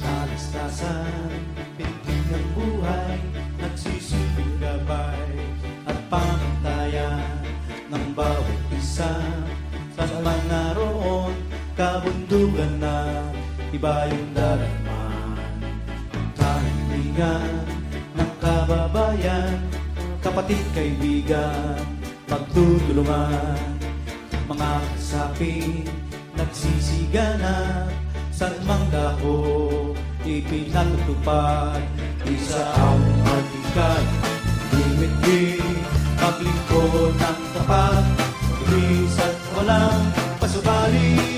Kalastasan, pintig ng buhay, nagsisilbing gabay at pamantayan ng bawat isa. Saan man naroon, kabundugan na iba yung darama. Kahilingan ng kababayan, kapatid kaibigan, magtutulungan. Mga kasapi, nagsisiganap, saan mang dako, ipinatutupad. Isa ang artikal, limit maglingkod ng tapat, bilis at walang pasubali.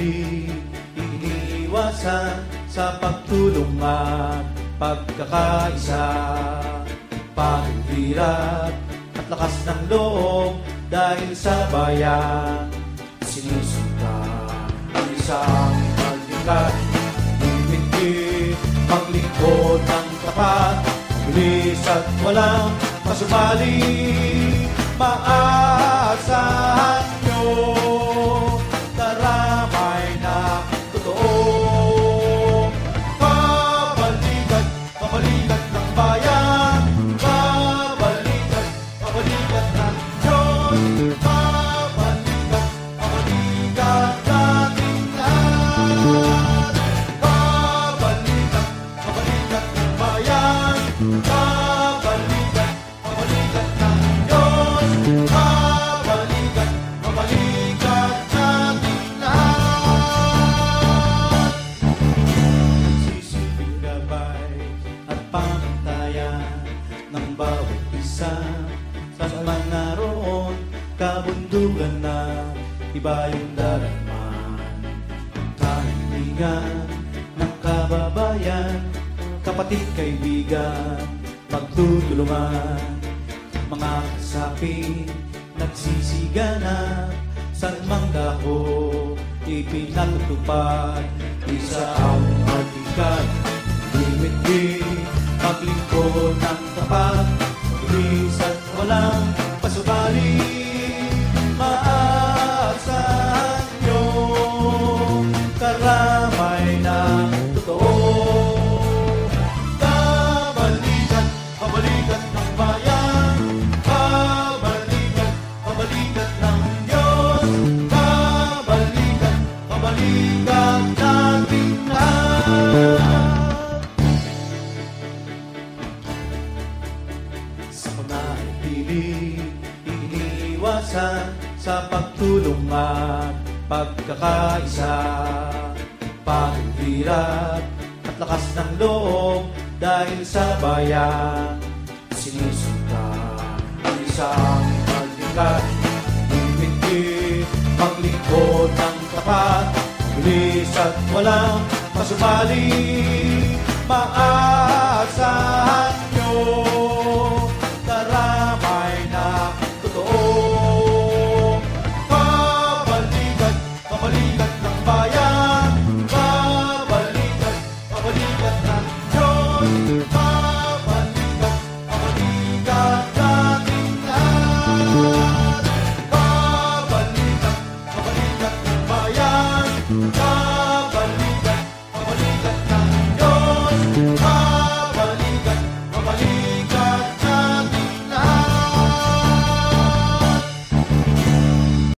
Panahipili, iniiwasan sa pagtulong at pagkakaisa. Paghirap at lakas ng loob dahil sa bayan. Sinusunta ang isang kalingkat Lumindi, maglingkod ng tapat Bilis at walang masumali. Maasahan kabundugan na iba yung darama Kahilingan ng kababayan, kapatid kaibigan, magtutulungan. Mga kasapi, nagsisiganap, saan mang dako, ipinatutupad. Isa ang artikal, limit din, maglingkod ng tapat. Bilis at walang sa pagtulong at pagkakaisa Paghirap at lakas ng loob dahil sa bayan. Sinusunta ang isang kalingkat Lumindi, maglingkod ng tapat. Bilis at walang masumali Maasahan